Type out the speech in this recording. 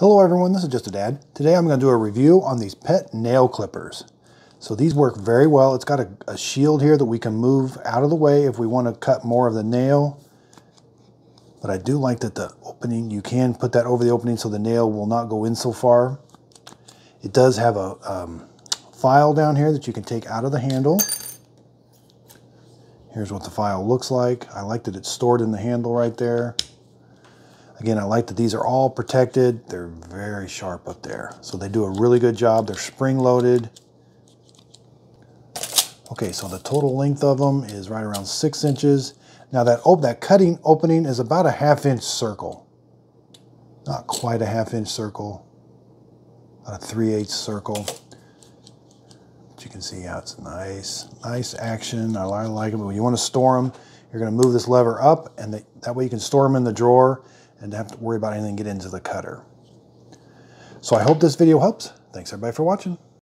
Hello everyone, this is Just a Dad. Today I'm going to do a review on these pet nail clippers. So these work very well. It's got a, a, shield here that we can move out of the way if we want to cut more of the nail. But I do like that the opening, you can put that over the opening so the nail will not go in so far. It does have a um, file down here that you can take out of the handle. Here's what the file looks like. I like that it's stored in the handle right there. Again, I like that these are all protected. They're very sharp up there. So they do a really good job. They're spring loaded. Okay, so the total length of them is right around six inches. Now that, that cutting opening is about a half inch circle. Not quite a half inch circle, about a 3 8 circle. But you can see how it's nice, nice action. I like it, but when you want to store them, you're gonna move this lever up and that way you can store them in the drawer and don't have to worry about anything get into the cutter. So I hope this video helps. Thanks everybody for watching.